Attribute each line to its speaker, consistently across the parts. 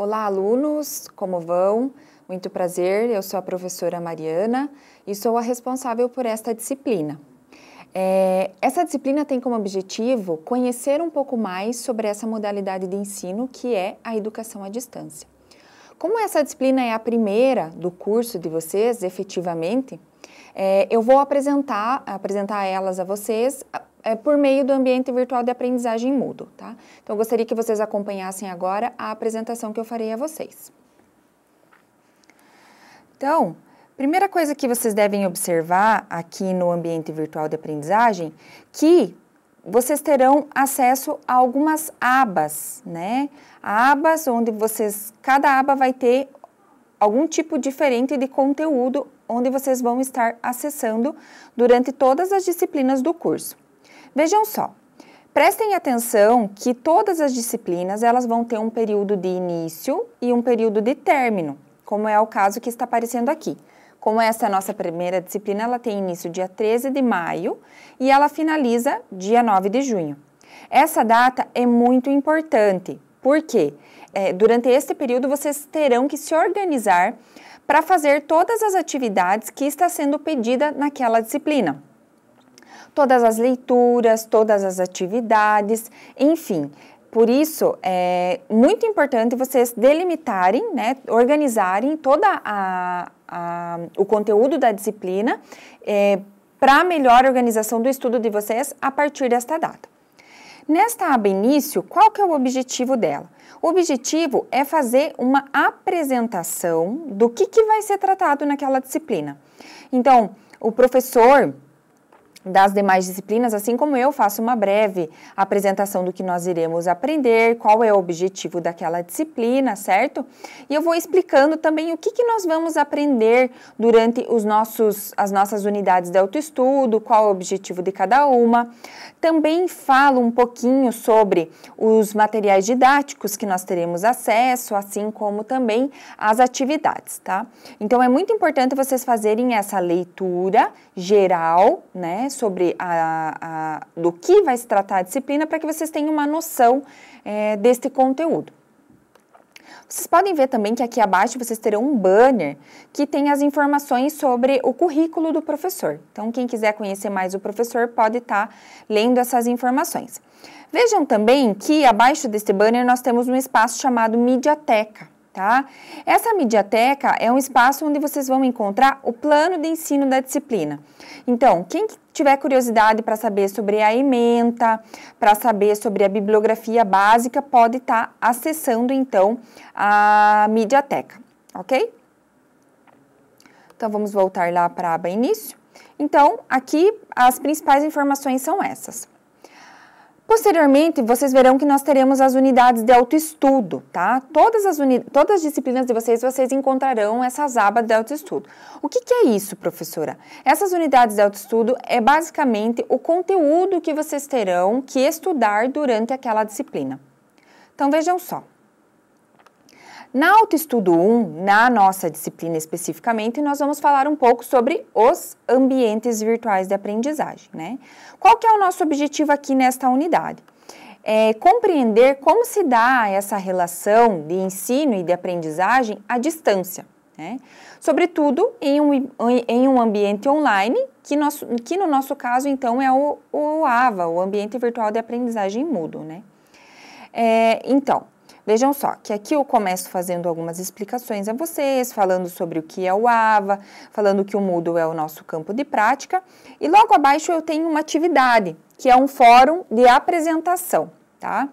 Speaker 1: Olá, alunos, como vão? Muito prazer, eu sou a professora Mariana e sou a responsável por esta disciplina. É, essa disciplina tem como objetivo conhecer um pouco mais sobre essa modalidade de ensino que é a educação à distância. Como essa disciplina é a primeira do curso de vocês, efetivamente, é, eu vou apresentar, apresentar elas a vocês é, por meio do ambiente virtual de aprendizagem Moodle, tá? Então, eu gostaria que vocês acompanhassem agora a apresentação que eu farei a vocês. Então, primeira coisa que vocês devem observar aqui no ambiente virtual de aprendizagem, que vocês terão acesso a algumas abas, né? Abas onde vocês, cada aba vai ter algum tipo diferente de conteúdo onde vocês vão estar acessando durante todas as disciplinas do curso. Vejam só, prestem atenção que todas as disciplinas elas vão ter um período de início e um período de término, como é o caso que está aparecendo aqui. Como essa é nossa primeira disciplina, ela tem início dia 13 de maio e ela finaliza dia 9 de junho. Essa data é muito importante, porque é, durante este período vocês terão que se organizar para fazer todas as atividades que está sendo pedida naquela disciplina todas as leituras, todas as atividades, enfim. Por isso, é muito importante vocês delimitarem, né, organizarem todo o conteúdo da disciplina é, para melhor organização do estudo de vocês a partir desta data. Nesta aba início, qual que é o objetivo dela? O objetivo é fazer uma apresentação do que, que vai ser tratado naquela disciplina. Então, o professor das demais disciplinas, assim como eu faço uma breve apresentação do que nós iremos aprender, qual é o objetivo daquela disciplina, certo? E eu vou explicando também o que, que nós vamos aprender durante os nossos, as nossas unidades de autoestudo, qual é o objetivo de cada uma. Também falo um pouquinho sobre os materiais didáticos que nós teremos acesso, assim como também as atividades, tá? Então é muito importante vocês fazerem essa leitura geral, né, sobre a, a do que vai se tratar a disciplina para que vocês tenham uma noção é, deste conteúdo. Vocês podem ver também que aqui abaixo vocês terão um banner que tem as informações sobre o currículo do professor. Então, quem quiser conhecer mais o professor pode estar tá lendo essas informações. Vejam também que abaixo deste banner nós temos um espaço chamado Mediateca. Tá? Essa mediateca é um espaço onde vocês vão encontrar o plano de ensino da disciplina. Então, quem tiver curiosidade para saber sobre a ementa, para saber sobre a bibliografia básica, pode estar tá acessando então a mediateca, ok? Então, vamos voltar lá para a aba início. Então, aqui as principais informações são essas. Posteriormente, vocês verão que nós teremos as unidades de autoestudo, tá? Todas as, todas as disciplinas de vocês, vocês encontrarão essas abas de autoestudo. O que, que é isso, professora? Essas unidades de autoestudo é basicamente o conteúdo que vocês terão que estudar durante aquela disciplina. Então, vejam só. Na Autoestudo 1, na nossa disciplina especificamente, nós vamos falar um pouco sobre os ambientes virtuais de aprendizagem, né? Qual que é o nosso objetivo aqui nesta unidade? É compreender como se dá essa relação de ensino e de aprendizagem à distância, né? Sobretudo em um, em um ambiente online, que, nós, que no nosso caso, então, é o, o AVA, o Ambiente Virtual de Aprendizagem Mudo, né? É, então, Vejam só, que aqui eu começo fazendo algumas explicações a vocês, falando sobre o que é o AVA, falando que o Moodle é o nosso campo de prática, e logo abaixo eu tenho uma atividade, que é um fórum de apresentação, tá?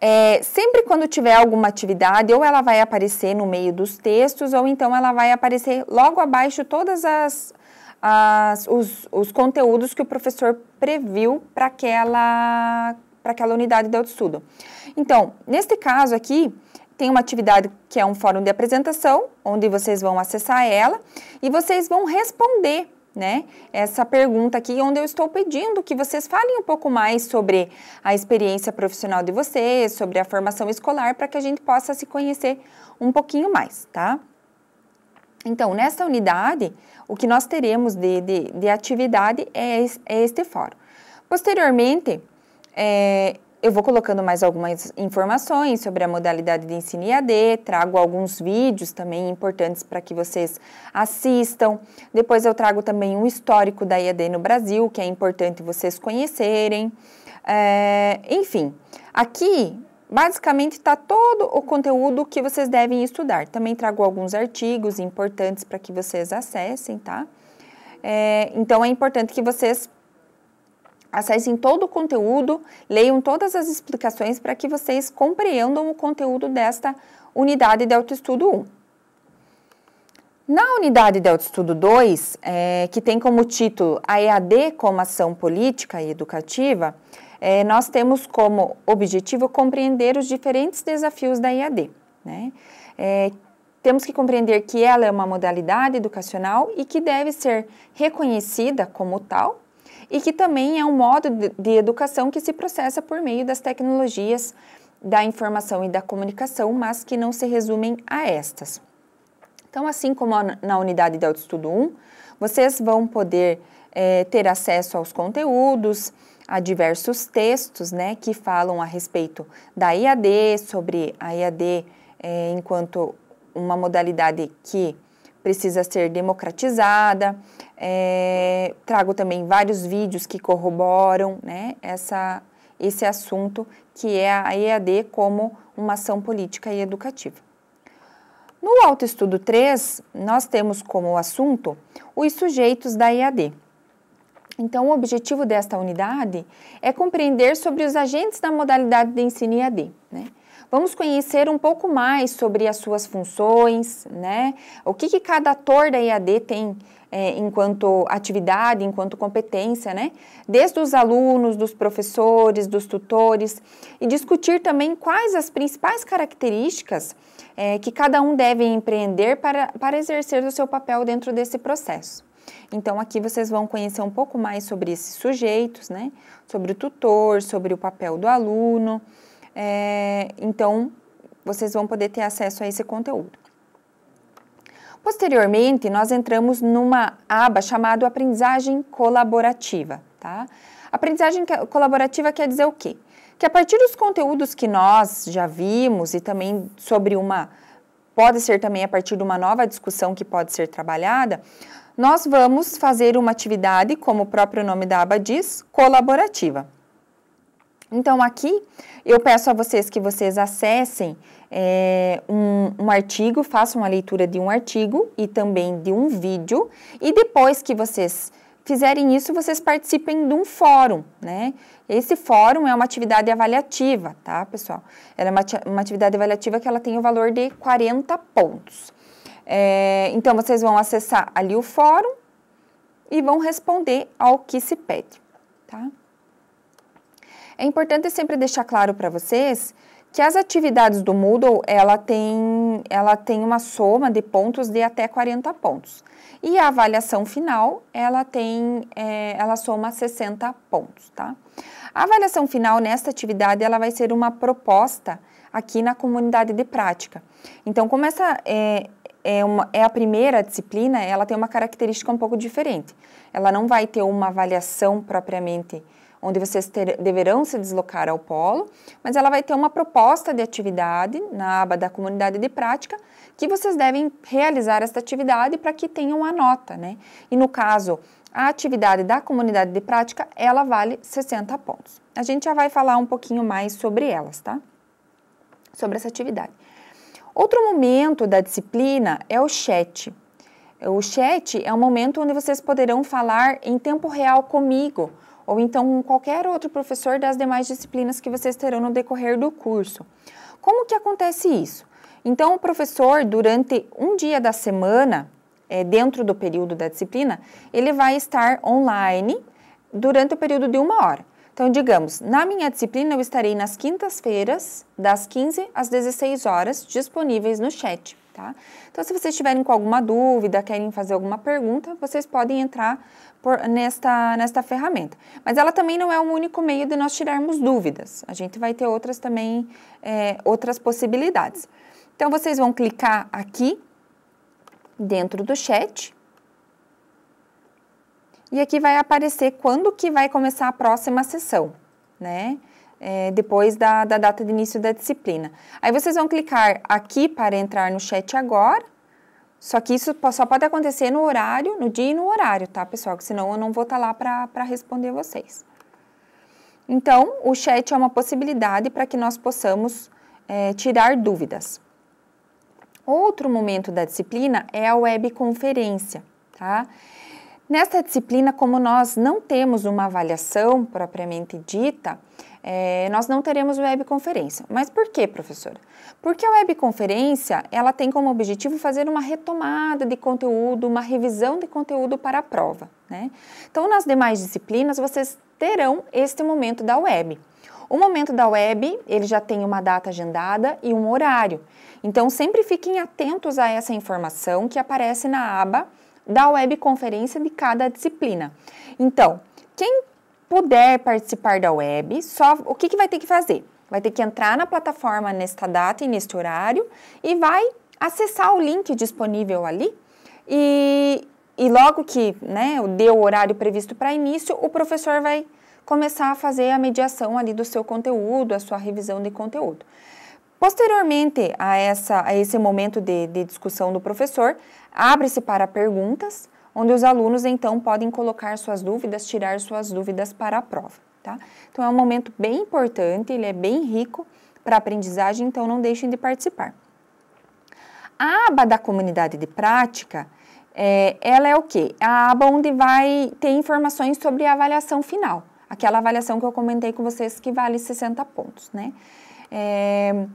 Speaker 1: É, sempre quando tiver alguma atividade, ou ela vai aparecer no meio dos textos, ou então ela vai aparecer logo abaixo todas as, as os, os conteúdos que o professor previu para aquela para aquela unidade de autoestudo. Então, neste caso aqui, tem uma atividade que é um fórum de apresentação, onde vocês vão acessar ela e vocês vão responder né, essa pergunta aqui, onde eu estou pedindo que vocês falem um pouco mais sobre a experiência profissional de vocês, sobre a formação escolar, para que a gente possa se conhecer um pouquinho mais, tá? Então, nessa unidade, o que nós teremos de, de, de atividade é, é este fórum. Posteriormente, é, eu vou colocando mais algumas informações sobre a modalidade de ensino IAD, trago alguns vídeos também importantes para que vocês assistam. Depois eu trago também um histórico da IAD no Brasil, que é importante vocês conhecerem. É, enfim, aqui basicamente está todo o conteúdo que vocês devem estudar. Também trago alguns artigos importantes para que vocês acessem, tá? É, então é importante que vocês acessem todo o conteúdo, leiam todas as explicações para que vocês compreendam o conteúdo desta unidade de autoestudo 1. Na unidade de autoestudo 2, é, que tem como título a EAD como ação política e educativa, é, nós temos como objetivo compreender os diferentes desafios da EAD. Né? É, temos que compreender que ela é uma modalidade educacional e que deve ser reconhecida como tal e que também é um modo de, de educação que se processa por meio das tecnologias da informação e da comunicação, mas que não se resumem a estas. Então, assim como na unidade de autoestudo 1, vocês vão poder é, ter acesso aos conteúdos, a diversos textos né, que falam a respeito da IAD, sobre a IAD é, enquanto uma modalidade que precisa ser democratizada. É, trago também vários vídeos que corroboram né, essa, esse assunto, que é a EAD como uma ação política e educativa. No autoestudo 3, nós temos como assunto os sujeitos da EAD. Então, o objetivo desta unidade é compreender sobre os agentes da modalidade de ensino EAD. Né? Vamos conhecer um pouco mais sobre as suas funções, né? O que, que cada ator da EAD tem é, enquanto atividade, enquanto competência, né? Desde os alunos, dos professores, dos tutores, e discutir também quais as principais características é, que cada um deve empreender para, para exercer o seu papel dentro desse processo. Então, aqui vocês vão conhecer um pouco mais sobre esses sujeitos, né? Sobre o tutor, sobre o papel do aluno. É, então, vocês vão poder ter acesso a esse conteúdo. Posteriormente, nós entramos numa aba chamada aprendizagem colaborativa, tá? Aprendizagem colaborativa quer dizer o quê? Que a partir dos conteúdos que nós já vimos e também sobre uma pode ser também a partir de uma nova discussão que pode ser trabalhada, nós vamos fazer uma atividade, como o próprio nome da aba diz, colaborativa. Então, aqui eu peço a vocês que vocês acessem é, um, um, artigo, façam a leitura de um artigo e também de um vídeo, e depois que vocês fizerem isso, vocês participem de um fórum, né? Esse fórum é uma atividade avaliativa, tá, pessoal? Ela é uma, uma atividade avaliativa que ela tem o valor de 40 pontos. É, então, vocês vão acessar ali o fórum e vão responder ao que se pede, tá? É importante sempre deixar claro para vocês que as atividades do Moodle, ela tem, ela tem uma soma de pontos de até 40 pontos. E a avaliação final, ela tem, é, ela soma 60 pontos, tá? A avaliação final nesta atividade, ela vai ser uma proposta aqui na comunidade de prática. Então, como essa é, é, uma, é a primeira disciplina, ela tem uma característica um pouco diferente. Ela não vai ter uma avaliação propriamente onde vocês ter, deverão se deslocar ao polo, mas ela vai ter uma proposta de atividade na aba da comunidade de prática que vocês devem realizar esta atividade para que tenham a nota, né? E no caso, a atividade da comunidade de prática, ela vale 60 pontos. A gente já vai falar um pouquinho mais sobre elas, tá? Sobre essa atividade. Outro momento da disciplina é o chat. O chat é um momento onde vocês poderão falar em tempo real comigo ou então qualquer outro professor das demais disciplinas que vocês terão no decorrer do curso. Como que acontece isso? Então, o professor, durante um dia da semana, é, dentro do período da disciplina, ele vai estar online durante o período de uma hora. Então, digamos, na minha disciplina eu estarei nas quintas-feiras, das 15 às 16 horas, disponíveis no chat, tá? Então, se vocês tiverem com alguma dúvida, querem fazer alguma pergunta, vocês podem entrar por, nesta, nesta ferramenta. Mas ela também não é o único meio de nós tirarmos dúvidas. A gente vai ter outras também, é, outras possibilidades. Então, vocês vão clicar aqui dentro do chat. E aqui vai aparecer quando que vai começar a próxima sessão, né? é, depois da, da data de início da disciplina. Aí vocês vão clicar aqui para entrar no chat agora, só que isso só pode acontecer no horário, no dia e no horário, tá, pessoal? Porque senão eu não vou estar tá lá para responder vocês. Então, o chat é uma possibilidade para que nós possamos é, tirar dúvidas. Outro momento da disciplina é a webconferência, tá? Nesta disciplina, como nós não temos uma avaliação propriamente dita, é, nós não teremos webconferência. Mas por quê, professora? Porque a webconferência, ela tem como objetivo fazer uma retomada de conteúdo, uma revisão de conteúdo para a prova, né? Então, nas demais disciplinas, vocês terão este momento da web. O momento da web, ele já tem uma data agendada e um horário. Então, sempre fiquem atentos a essa informação que aparece na aba da webconferência de cada disciplina. Então, quem puder participar da web, só o que, que vai ter que fazer? Vai ter que entrar na plataforma nesta data e neste horário e vai acessar o link disponível ali e, e logo que né, deu o horário previsto para início, o professor vai começar a fazer a mediação ali do seu conteúdo, a sua revisão de conteúdo. Posteriormente a, essa, a esse momento de, de discussão do professor, abre-se para perguntas, onde os alunos então podem colocar suas dúvidas, tirar suas dúvidas para a prova. Tá? Então é um momento bem importante, ele é bem rico para a aprendizagem, então não deixem de participar. A aba da comunidade de prática, é, ela é o quê? A aba onde vai ter informações sobre a avaliação final, aquela avaliação que eu comentei com vocês que vale 60 pontos, né? É,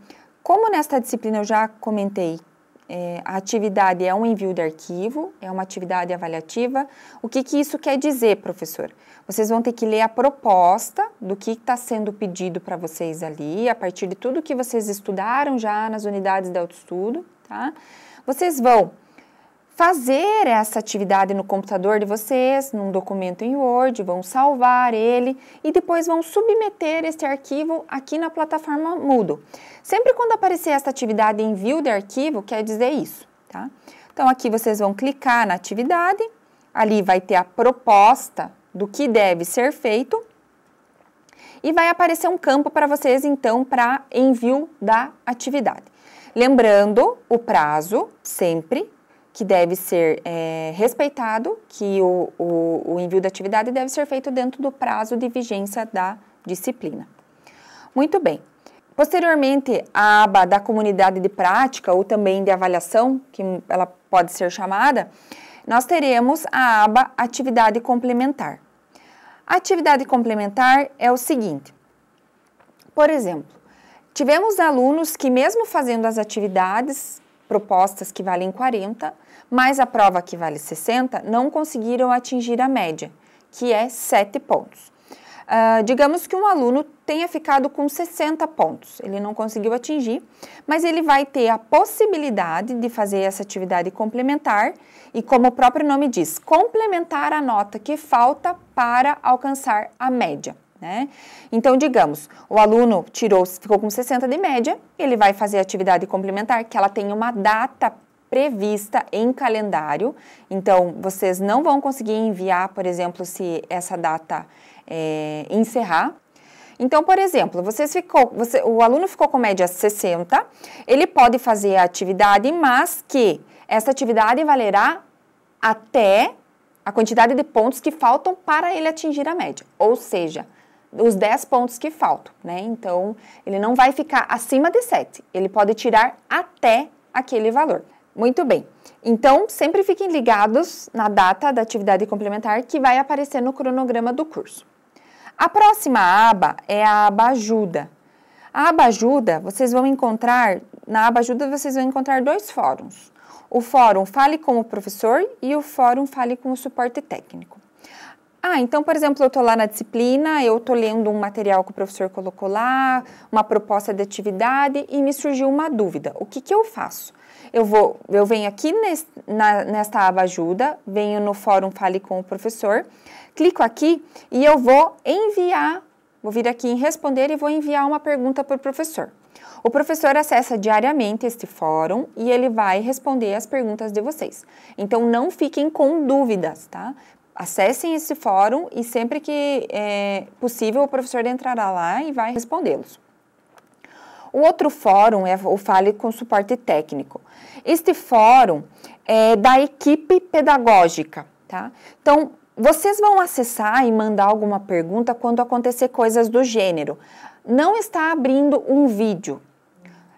Speaker 1: como nesta disciplina eu já comentei, é, a atividade é um envio de arquivo, é uma atividade avaliativa. O que, que isso quer dizer, professor? Vocês vão ter que ler a proposta do que está sendo pedido para vocês ali, a partir de tudo que vocês estudaram já nas unidades de autoestudo, tá? Vocês vão fazer essa atividade no computador de vocês, num documento em Word, vão salvar ele e depois vão submeter este arquivo aqui na plataforma Moodle. Sempre quando aparecer essa atividade envio de arquivo, quer dizer isso, tá? Então aqui vocês vão clicar na atividade, ali vai ter a proposta do que deve ser feito e vai aparecer um campo para vocês então para envio da atividade. Lembrando o prazo sempre que deve ser é, respeitado, que o, o, o envio da atividade deve ser feito dentro do prazo de vigência da disciplina. Muito bem. Posteriormente, a aba da comunidade de prática ou também de avaliação, que ela pode ser chamada, nós teremos a aba atividade complementar. A atividade complementar é o seguinte: por exemplo, tivemos alunos que, mesmo fazendo as atividades propostas que valem 40, mais a prova que vale 60, não conseguiram atingir a média, que é 7 pontos. Uh, digamos que um aluno tenha ficado com 60 pontos, ele não conseguiu atingir, mas ele vai ter a possibilidade de fazer essa atividade complementar e, como o próprio nome diz, complementar a nota que falta para alcançar a média. Né? Então, digamos, o aluno tirou, ficou com 60 de média, ele vai fazer atividade complementar, que ela tem uma data prevista em calendário. Então, vocês não vão conseguir enviar, por exemplo, se essa data é, encerrar. Então, por exemplo, vocês ficou, você, o aluno ficou com média 60, ele pode fazer a atividade, mas que essa atividade valerá até a quantidade de pontos que faltam para ele atingir a média, ou seja, os 10 pontos que faltam, né? Então, ele não vai ficar acima de 7, ele pode tirar até aquele valor. Muito bem. Então, sempre fiquem ligados na data da atividade complementar que vai aparecer no cronograma do curso. A próxima aba é a aba ajuda. A aba ajuda, vocês vão encontrar, na aba ajuda vocês vão encontrar dois fóruns. O fórum Fale com o Professor e o fórum Fale com o Suporte Técnico. Ah, então, por exemplo, eu estou lá na disciplina, eu estou lendo um material que o professor colocou lá, uma proposta de atividade e me surgiu uma dúvida. O que, que eu faço? Eu vou, eu venho aqui nesse, na, nesta aba ajuda, venho no fórum Fale com o Professor, clico aqui e eu vou enviar, vou vir aqui em responder e vou enviar uma pergunta para o professor. O professor acessa diariamente este fórum e ele vai responder as perguntas de vocês. Então não fiquem com dúvidas, tá? Acessem esse fórum e sempre que é, possível o professor entrará lá e vai respondê-los. O outro fórum é o Fale com Suporte Técnico. Este fórum é da equipe pedagógica, tá? Então, vocês vão acessar e mandar alguma pergunta quando acontecer coisas do gênero. Não está abrindo um vídeo,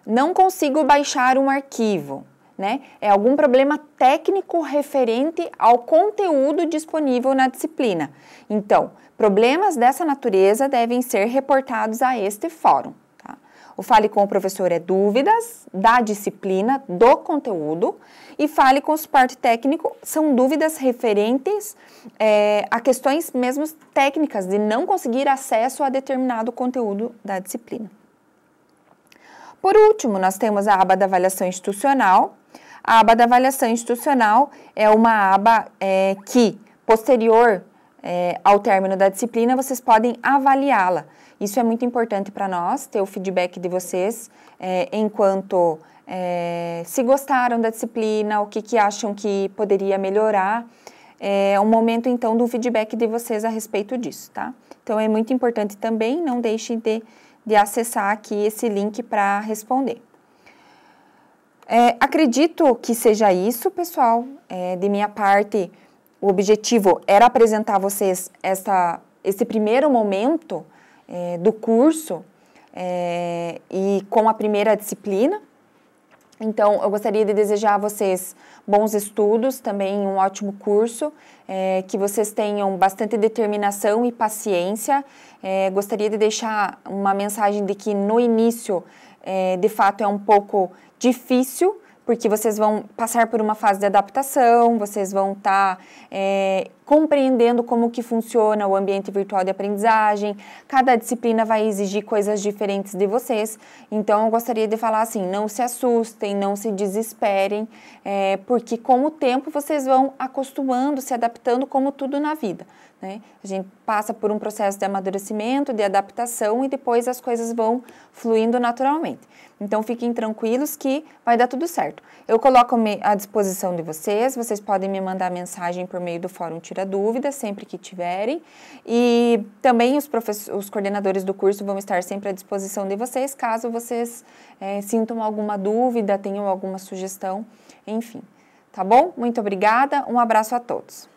Speaker 1: não consigo baixar um arquivo, né? É algum problema técnico referente ao conteúdo disponível na disciplina. Então, problemas dessa natureza devem ser reportados a este fórum. Tá? O Fale com o Professor é dúvidas da disciplina, do conteúdo, e Fale com o suporte técnico são dúvidas referentes é, a questões mesmo técnicas de não conseguir acesso a determinado conteúdo da disciplina. Por último, nós temos a aba da avaliação institucional. A aba da avaliação institucional é uma aba é, que, posterior é, ao término da disciplina, vocês podem avaliá-la. Isso é muito importante para nós, ter o feedback de vocês é, enquanto é, se gostaram da disciplina, o que, que acham que poderia melhorar. É um momento, então, do feedback de vocês a respeito disso, tá? Então, é muito importante também, não deixem de de acessar aqui esse link para responder. É, acredito que seja isso, pessoal. É, de minha parte, o objetivo era apresentar a vocês essa, esse primeiro momento é, do curso é, e com a primeira disciplina. Então, eu gostaria de desejar a vocês bons estudos, também um ótimo curso, é, que vocês tenham bastante determinação e paciência. É, gostaria de deixar uma mensagem de que no início, é, de fato, é um pouco difícil, porque vocês vão passar por uma fase de adaptação, vocês vão estar tá, é, compreendendo como que funciona o ambiente virtual de aprendizagem, cada disciplina vai exigir coisas diferentes de vocês, então eu gostaria de falar assim, não se assustem, não se desesperem, é, porque com o tempo vocês vão acostumando, se adaptando como tudo na vida. Né? A gente passa por um processo de amadurecimento, de adaptação e depois as coisas vão fluindo naturalmente. Então fiquem tranquilos que vai dar tudo certo. Eu coloco à disposição de vocês, vocês podem me mandar mensagem por meio do Fórum Tira Dúvidas, sempre que tiverem. E também os, os coordenadores do curso vão estar sempre à disposição de vocês, caso vocês é, sintam alguma dúvida, tenham alguma sugestão, enfim. Tá bom? Muito obrigada, um abraço a todos.